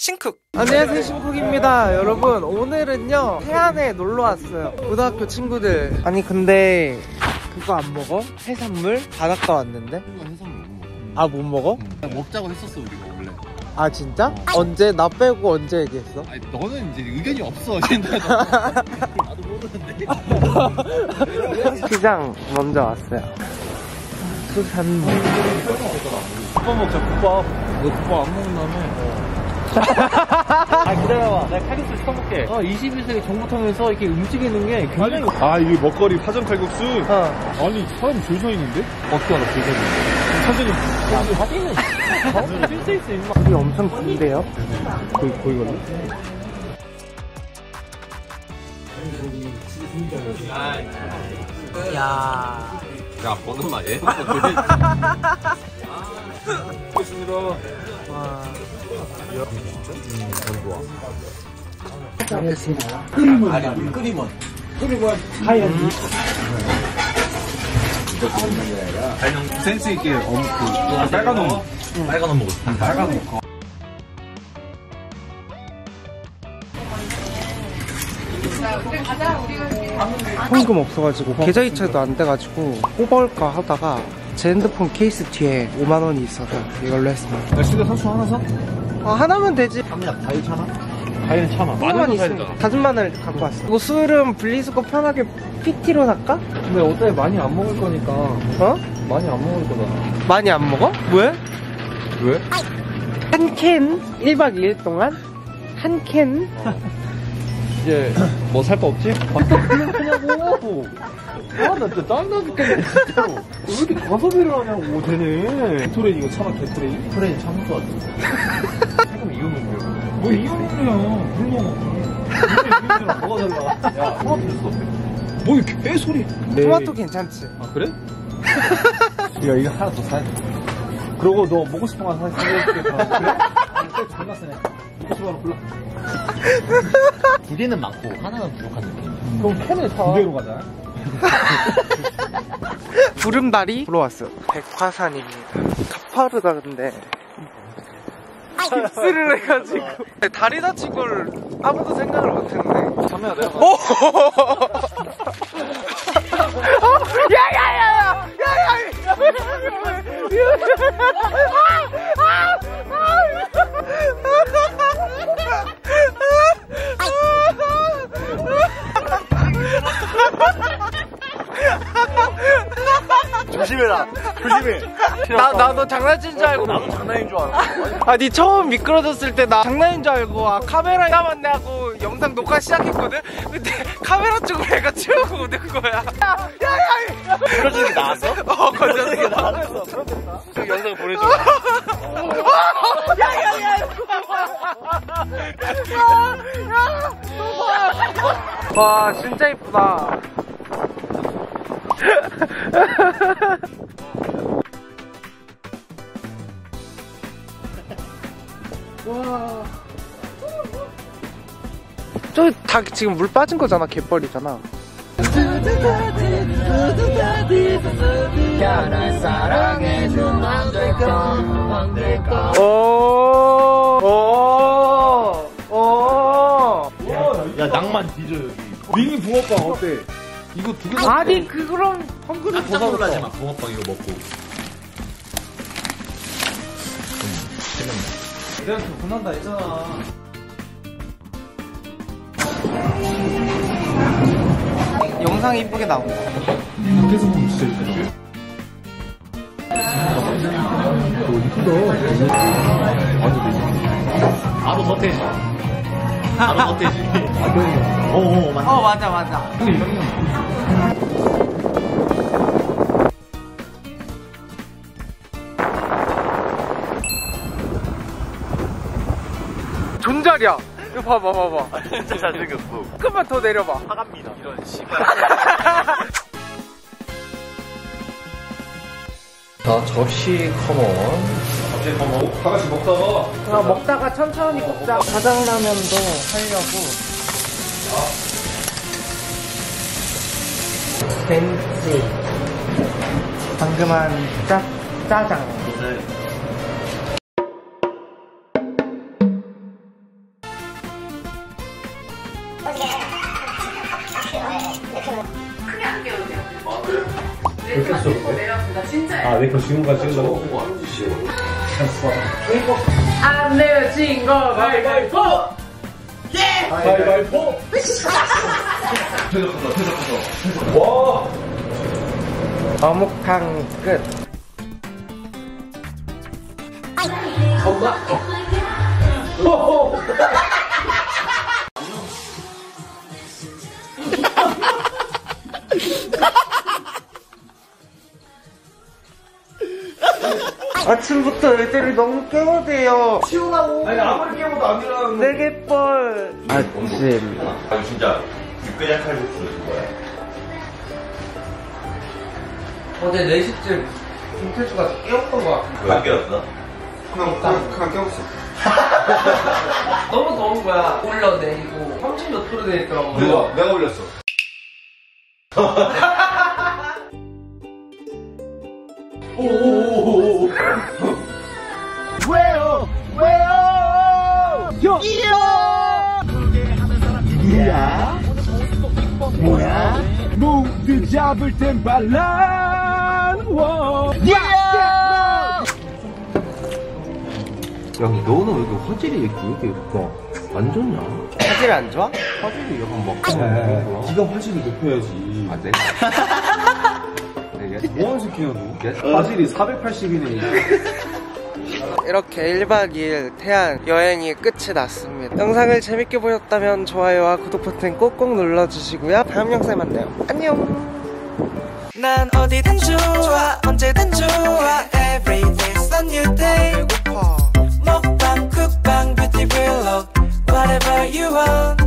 싱쿡 안녕하세요 싱쿡입니다 여러분 오늘은요 해안에 놀러 왔어요 고등학교 친구들 아니 근데 그거 안 먹어? 해산물? 바닷가 왔는데 해산물 못 먹어. 아못 먹어? 응. 먹자고 했었어 우리가 원래. 아 진짜? 언제? 나 빼고 언제 얘기했어? 아니 너는 이제 의견이 없어. 나도 모르는데. 시장 먼저 왔어요 수산물 국밥 먹자 국밥. 너 국밥 안 먹는다며. 아 기다려봐. 내가 칼국수 시켜볼게. 아 21세기 정보통에서 이렇게 움직이는 게 굉장히. 아 이게 먹거리 파전 칼국수? 어 아니 사람 줄 서 있는데? 어떻게 알아 불가능. 사전에 야 사진은 사진은 쓸수 있어 임마. 우리 엄청 긴데요? 거기 거기 갔나? 야야 보는 말이야? 알겠습니다. 와. 아니 끓이면. 센스 있게 엄, 그 빨간 놈 빨간 옷 먹었어. 빨간 놈 현금 없어가지고 계좌 이체도 안 돼가지고 뽑아올까 하다가 제 핸드폰 케이스 뒤에 5만 원이 있어서 이걸로 했습니다. 야 시대 상추 하나 사? 아 하나면 되지. 삼약 과일 차나? 과일은 참아 하나만 있으면 다진 마늘 갖고 왔어. 이거 술은 분리수거 편하게 PT로 살까? 근데 어차피 많이 안 먹을 거니까 어? 많이 안 먹을 거다. 많이 안 먹어? 왜? 왜? 한 캔 1박 2일 동안 한 캔. 이제 뭐 살 거 없지? 하냐고. 아 나 진짜 짠나 죽겠네 진짜로. 왜 이렇게 가소비를 하냐고 되네. 게토레인 이거 참아 게토레인 프레임 참 좋았어. 지금 이유는 뭐 먹어 뭐야? 뭐가 달라? 야 토마토 줬어. 뭐 이렇게 개소리 토마토 괜찮지? 아 그래? 야 이거 하나 더 사야 돼 그러고 너 먹고 싶은 거 하나 사줄게 그래? 아니 존나 쓰네 먹 고 싶은 거 골라 두 개는 많고 하나는 부족한 느낌. 그럼 캔을 사 무대로 가자 구름다리 보러 왔어요. 백화산입니다. 가파르다 근데. 깁스를 해가지고 다리 다친 걸 아무도 생각을 못했네. 자매야 내가 조심해라 조심해 나, 나도 장난친 줄 알고. 나도 장난인 줄 알아 아, 니 처음 미끄러졌을 때 나 장난인 줄 알고, 아, 카메라 남았네 하고 영상 녹화 시작했거든? 근데 카메라 쪽으로 애가 치우고 오는 거야. 야, 야, 야! 그러지는 게 나왔어? 어, 걸렸어. 나왔어 그 영상 보내줘 야, 야, 야! 와, 진짜 이쁘다. 와. 저기 다 지금 물 빠진 거잖아, 갯벌이잖아. 오, 오, 오. 야 낭만 뒤져 여기 밍이 붕어빵 어때? 이거 두 개 아니, 그럼 한근을 더 깜짝 놀라지 마. 붕어빵 이거 먹고. 내가 좀 분한다 했잖아 영상이 이쁘게 나온다. 밖에서 보면 진짜 이쁘지 너 이쁘다 바로 서태지. 바로 서태지. 어어 맞네. 어, 맞아, 맞아. 존잘이야. 이거 봐봐, 봐봐. 진짜 잘생겼어. 조금만 더 내려봐. 사갑니다. 이런 씨발. 자, 접시 커먼. 이제 뭐 먹, 다 같이 먹다가 그럼 먹다가 천천히 먹자. 가장라면도 하려고. 벤치. 방금 한 짜, 짜장. 네. 아, 왜 이렇게 지금까지 찍는다고? 안 내면 진거 가위바위보! 가위바위보! 와! 어묵탕 끝. 아침부터 애들이 너무 깨워대요. 치우라고. 아니, 아무리 깨워도 안 일어나는 내게뻘. 아침. 아 진짜 육개장 칼국수 뭐야? 어제 4시쯤 김태주가 깨웠던 거 같아. 왜안 깨웠어? 그냥, 그냥, 그냥 깨웠어. 너무 더운 거야. 올려 내리고 30몇 도로 돼 있더라고. 내가 내가 올렸어. 왜요? 왜요? 요! 누구야? 뭐야? 모두 잡을 땐 반란! 워! 야! 야, 너는 왜 이렇게 화질이 왜 이렇게, 왜 이렇게 안 좋냐? 화질 안 좋아? 화질이 약간 막. 네가 화질을 높여야지. 아, 네? 네, 뭐하는 새끼야, 너? 화질이 480이네. 이렇게 1박 2일 태안 여행이 끝이 났습니다. 영상을 재밌게 보셨다면 좋아요와 구독 버튼 꼭꼭 눌러주시고요. 다음 영상에 만나요. 안녕! 난 어디든 좋아 언제든 좋아 Every day's a new day 배고파 먹방 쿡방 뷰티 블록 Whatever you want